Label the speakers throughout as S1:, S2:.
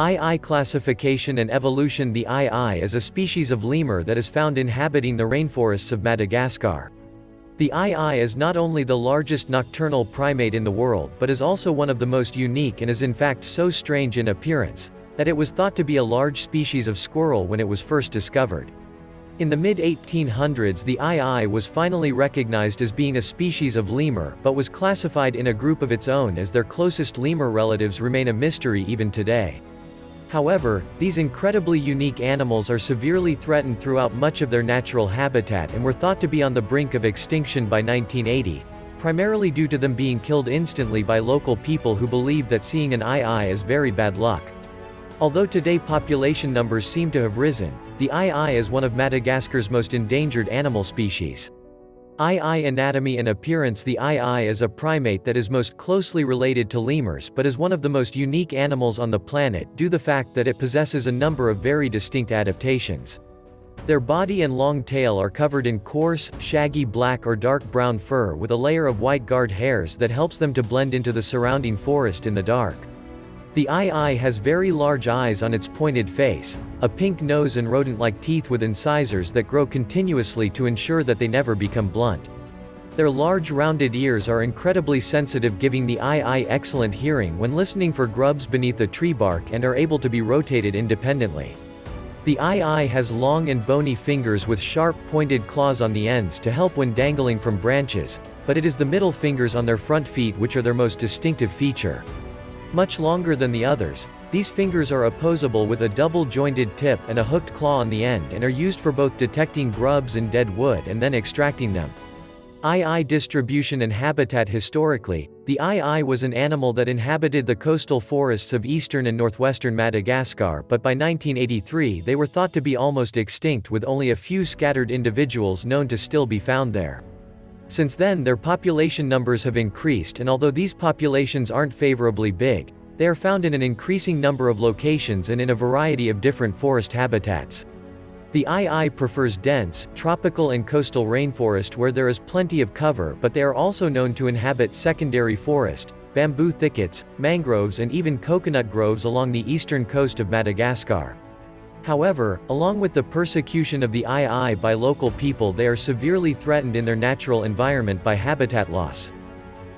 S1: Aye Aye classification and evolution The Aye Aye is a species of lemur that is found inhabiting the rainforests of Madagascar. The Aye Aye is not only the largest nocturnal primate in the world but is also one of the most unique and is in fact so strange in appearance, that it was thought to be a large species of squirrel when it was first discovered. In the mid-1800s the Aye Aye was finally recognized as being a species of lemur but was classified in a group of its own as their closest lemur relatives remain a mystery even today. However, these incredibly unique animals are severely threatened throughout much of their natural habitat and were thought to be on the brink of extinction by 1980, primarily due to them being killed instantly by local people who believed that seeing an Aye Aye is very bad luck. Although today population numbers seem to have risen, the Aye Aye is one of Madagascar's most endangered animal species. Aye Aye anatomy and appearance The Aye Aye is a primate that is most closely related to lemurs but is one of the most unique animals on the planet due to the fact that it possesses a number of very distinct adaptations. Their body and long tail are covered in coarse, shaggy black or dark brown fur with a layer of white guard hairs that helps them to blend into the surrounding forest in the dark. The Aye Aye has very large eyes on its pointed face, a pink nose and rodent-like teeth with incisors that grow continuously to ensure that they never become blunt. Their large rounded ears are incredibly sensitive giving the Aye Aye excellent hearing when listening for grubs beneath the tree bark and are able to be rotated independently. The Aye Aye has long and bony fingers with sharp pointed claws on the ends to help when dangling from branches, but it is the middle fingers on their front feet which are their most distinctive feature. Much longer than the others, these fingers are opposable with a double-jointed tip and a hooked claw on the end and are used for both detecting grubs and dead wood and then extracting them. Aye Aye distribution and habitat Historically, the Aye Aye was an animal that inhabited the coastal forests of eastern and northwestern Madagascar but by 1983 they were thought to be almost extinct with only a few scattered individuals known to still be found there. Since then their population numbers have increased and although these populations aren't favorably big, they are found in an increasing number of locations and in a variety of different forest habitats. The Aye Aye prefers dense, tropical and coastal rainforest where there is plenty of cover but they are also known to inhabit secondary forest, bamboo thickets, mangroves and even coconut groves along the eastern coast of Madagascar. However, along with the persecution of the Aye Aye by local people they are severely threatened in their natural environment by habitat loss.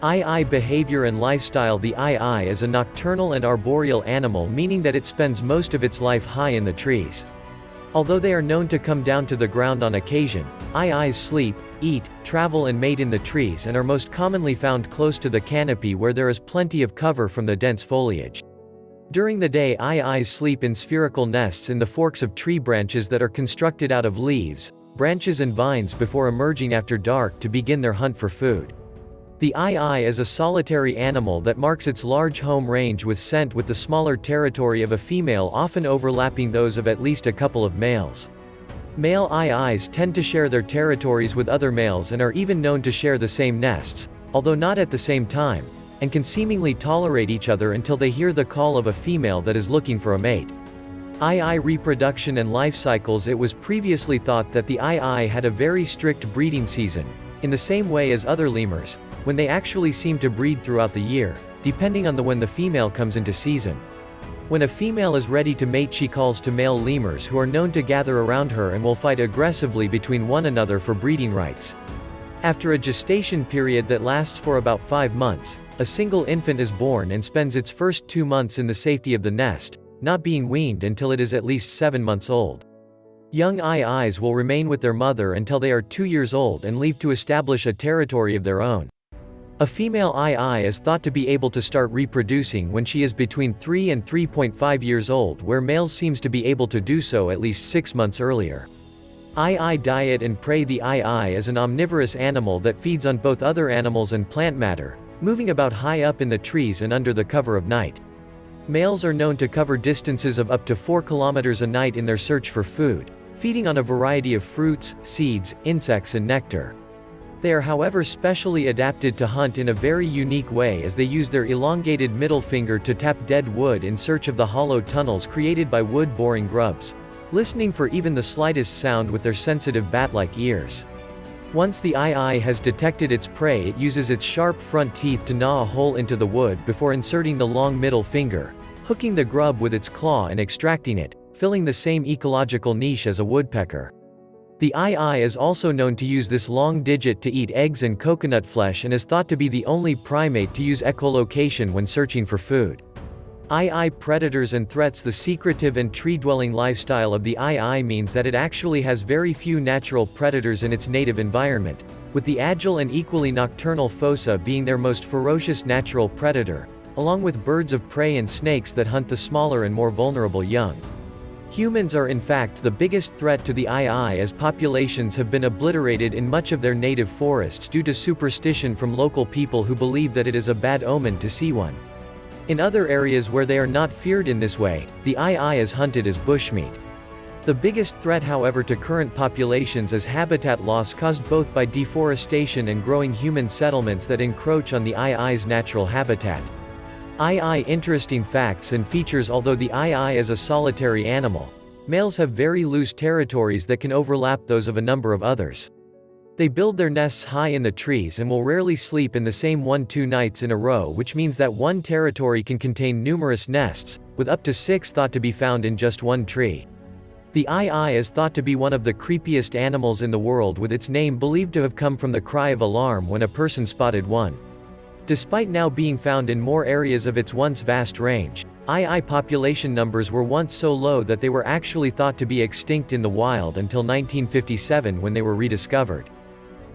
S1: Aye Aye behavior and lifestyle The Aye Aye is a nocturnal and arboreal animal meaning that it spends most of its life high in the trees. Although they are known to come down to the ground on occasion, Aye Ayes sleep, eat, travel and mate in the trees and are most commonly found close to the canopy where there is plenty of cover from the dense foliage. During the day Aye Ayes sleep in spherical nests in the forks of tree branches that are constructed out of leaves, branches and vines before emerging after dark to begin their hunt for food. The Aye Aye is a solitary animal that marks its large home range with scent with the smaller territory of a female often overlapping those of at least a couple of males. Male Aye Ayes tend to share their territories with other males and are even known to share the same nests, although not at the same time, and can seemingly tolerate each other until they hear the call of a female that is looking for a mate. Aye Aye reproduction and life cycles It was previously thought that the Aye Aye had a very strict breeding season, in the same way as other lemurs, when they actually seem to breed throughout the year, depending on the when the female comes into season. When a female is ready to mate she calls to male lemurs who are known to gather around her and will fight aggressively between one another for breeding rights. After a gestation period that lasts for about five months, a single infant is born and spends its first two months in the safety of the nest, not being weaned until it is at least seven months old. Young Aye Ayes will remain with their mother until they are two years old and leave to establish a territory of their own. A female Aye Aye is thought to be able to start reproducing when she is between 3 and 3.5 years old where males seems to be able to do so at least 6 months earlier. Aye Aye diet and prey The Aye Aye is an omnivorous animal that feeds on both other animals and plant matter, moving about high up in the trees and under the cover of night. Males are known to cover distances of up to 4 kilometers a night in their search for food, feeding on a variety of fruits, seeds, insects and nectar. They are however specially adapted to hunt in a very unique way as they use their elongated middle finger to tap dead wood in search of the hollow tunnels created by wood-boring grubs, listening for even the slightest sound with their sensitive bat-like ears. Once the Aye Aye has detected its prey it uses its sharp front teeth to gnaw a hole into the wood before inserting the long middle finger, hooking the grub with its claw and extracting it, filling the same ecological niche as a woodpecker. The Aye Aye is also known to use this long digit to eat eggs and coconut flesh and is thought to be the only primate to use echolocation when searching for food. Aye Aye predators and threats The secretive and tree-dwelling lifestyle of the Aye Aye means that it actually has very few natural predators in its native environment, with the agile and equally nocturnal fossa being their most ferocious natural predator, along with birds of prey and snakes that hunt the smaller and more vulnerable young. Humans are in fact the biggest threat to the Aye Aye as populations have been obliterated in much of their native forests due to superstition from local people who believe that it is a bad omen to see one. In other areas where they are not feared in this way, the Aye Aye is hunted as bushmeat. The biggest threat however to current populations is habitat loss caused both by deforestation and growing human settlements that encroach on the Aye Aye's natural habitat. Aye Aye Interesting facts and features Although the Aye Aye is a solitary animal, males have very loose territories that can overlap those of a number of others. They build their nests high in the trees and will rarely sleep in the same one-two nights in a row which means that one territory can contain numerous nests, with up to six thought to be found in just one tree. The Aye Aye is thought to be one of the creepiest animals in the world with its name believed to have come from the cry of alarm when a person spotted one. Despite now being found in more areas of its once vast range, Aye Aye population numbers were once so low that they were actually thought to be extinct in the wild until 1957 when they were rediscovered.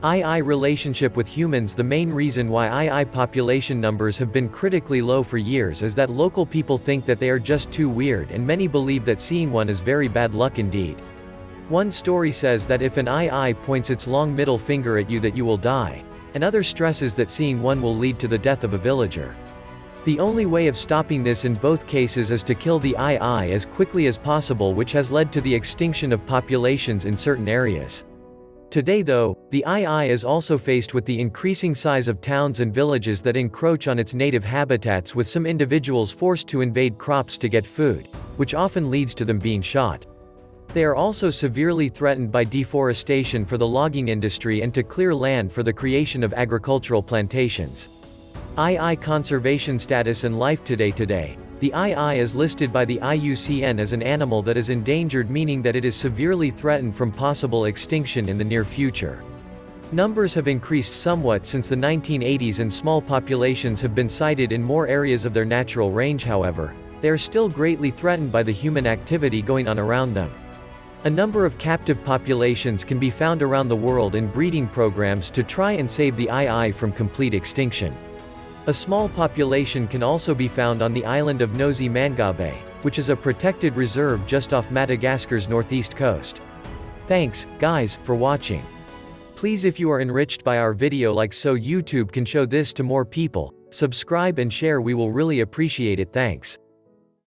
S1: Aye Aye relationship with humans The main reason why Aye Aye population numbers have been critically low for years is that local people think that they are just too weird and many believe that seeing one is very bad luck indeed. One story says that if an Aye Aye points its long middle finger at you that you will die, Another stresses that seeing one will lead to the death of a villager. The only way of stopping this in both cases is to kill the Aye Aye as quickly as possible which has led to the extinction of populations in certain areas. Today though, the Aye Aye is also faced with the increasing size of towns and villages that encroach on its native habitats with some individuals forced to invade crops to get food, which often leads to them being shot. They are also severely threatened by deforestation for the logging industry and to clear land for the creation of agricultural plantations. Aye Aye conservation status and life today today. The Aye Aye is listed by the IUCN as an animal that is endangered meaning that it is severely threatened from possible extinction in the near future. Numbers have increased somewhat since the 1980s and small populations have been sighted in more areas of their natural range however, they are still greatly threatened by the human activity going on around them. A number of captive populations can be found around the world in breeding programs to try and save the Aye Aye from complete extinction. A small population can also be found on the island of Nosy Mangabe, which is a protected reserve just off Madagascar's northeast coast. Thanks, guys, for watching. Please if you are enriched by our video like so YouTube can show this to more people, subscribe and share we will really appreciate it thanks.